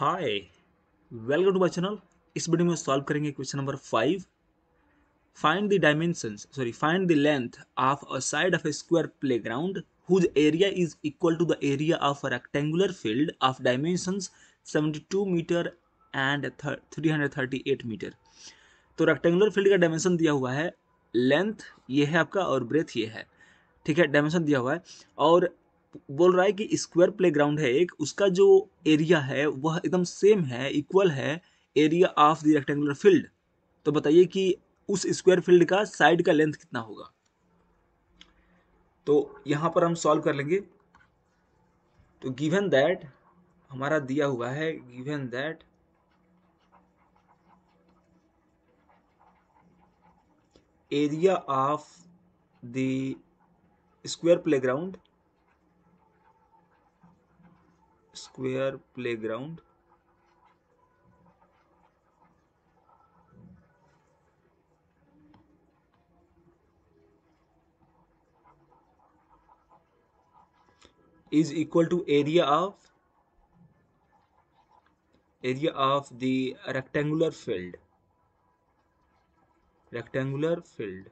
Hi welcome to my channel इस video में solve करेंगे question number five find the dimensions sorry find the length of a side of a square playground whose area is equal to the area of a rectangular field of dimensions 72 meter and 338 meter. तो rectangular field का dimension दिया हुआ है length ये है आपका और breath ये है। ठीक है डायमेंशन दिया हुआ है। और बोल रहा है कि स्क्वायर प्लेग्राउंड है एक, उसका जो एरिया है, वह एकदम सेम है इक्वल है area of the rectangular field तो बताइए कि उस स्क्वायर फ़ील्ड का साइड का लेंथ कितना होगा? तो यहाँ पर हम सॉल्व कर लेंगे। तो गिवन दैट हमारा दिया हुआ है given that area of the square playground square playground is equal to area of area of the rectangular field rectangular field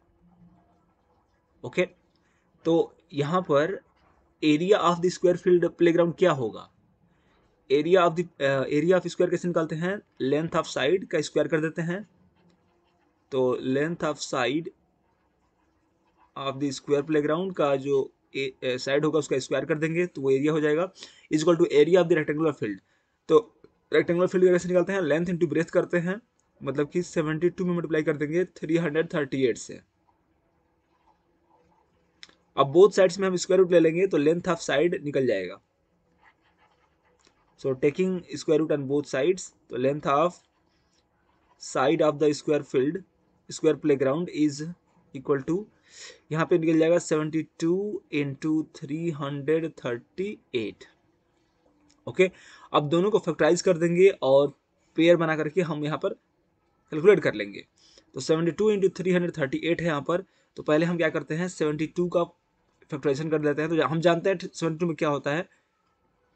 okay okay? तो यहाँ पर area of the square field playground क्या होगा area of the area of square कैसे निकालते हैं? Length of side का square कर देते हैं। तो length of side of the square playground का जो साइड होगा, उसका स्क्वायर कर देंगे तो वो एरिया हो जाएगा। Is equal to area of the rectangular field तो रेक्टेंगुलर फ़ील्ड कैसे निकालते हैं? लेंथ इंटू ब्रेथ करते हैं। मतलब कि 72 में मल्टीप्लाई कर देंगे 338 से। अब बोथ साइड्स में हम स्क्वायर रूट ले लेंगे तो लेंथ ऑफ़ साइड निकल जाएगा। So, taking square root on both sides, the length of side of the square field, square playground is equal to, यहाँ पे निकल जाएगा 72 two into three hundred thirty eight okay अब दोनों को फैक्टराइज कर देंगे और पेयर बना करके हम यहाँ पर कैलकुलेट कर लेंगे। तो 72 two into three hundred thirty eight है यहाँ पर। तो पहले हम क्या करते हैं? 72 का फैक्टराइजेशन कर देते हैं। तो हम जानते हैं 72 में क्या होता है?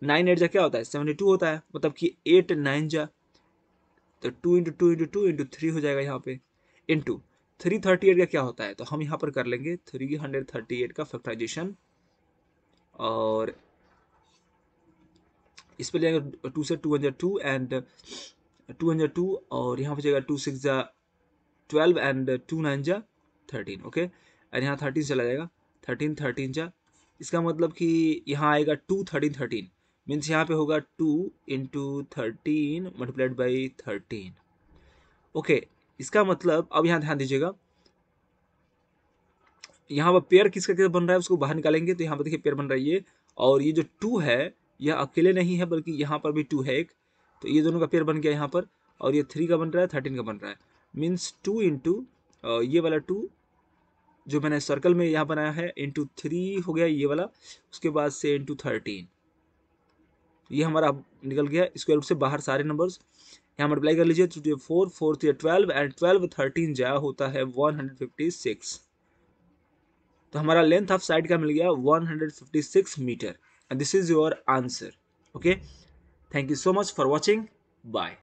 नाइन एट जा क्या होता है? सेवेंटी टू होता है। मतलब कि एट, नाइन जा तो two into two into two into three हो जाएगा यहाँ पे। इंटू थ्री थर्टी एट का क्या होता है? तो हम यहाँ पर कर लेंगे थ्री हंड्रेड थर्टी एट का फैक्टराइजेशन और इस पर जाएगा टू से two hundred two and two hundred two और यहाँ पर जाएगा टू सिक्स जा ट्वेल्व एंड टू नाइन जा थर्टीन ओके और यहाँ थर्टीन चला जाएगा। थर्टीन थर्टीन जा। इसका मतलब कि यहाँ आएगा टू थर्टीन थर्टीन मीन्स यहाँ पे होगा two into thirteen multiplied by thirteen okay इसका मतलब अब यहाँ ध्यान दीजिएगा। यहाँ पर पेयर किसका किस बन रहा है, उसको बाहर निकालेंगे तो यहाँ पर देखिए पेयर बन रहा है। और ये जो टू है, यह अकेले नहीं है, बल्कि यहाँ पर भी टू है एक। तो ये दोनों का पेयर बन गया यहाँ पर, और ये थ्री का बन रहा है थर्टीन का बन रहा है। मीन्स टू इंटू ये वाला टू जो मैंने सर्कल में यहाँ बनाया है इंटू थ्री हो गया ये वाला, उसके बाद से इंटू थर्टीन ये हमारा निकल गया स्क्वायर रूट से बाहर सारे नंबर्स यहाँ मल्टीप्लाई कर लीजिए तो four four three twelve and twelve thirteen जा होता है वन हंड्रेड फिफ्टी सिक्स तो हमारा लेंथ ऑफ़ साइड का मिल गया? One hundred fifty six meter and this is your answer okay thank you so much for watching bye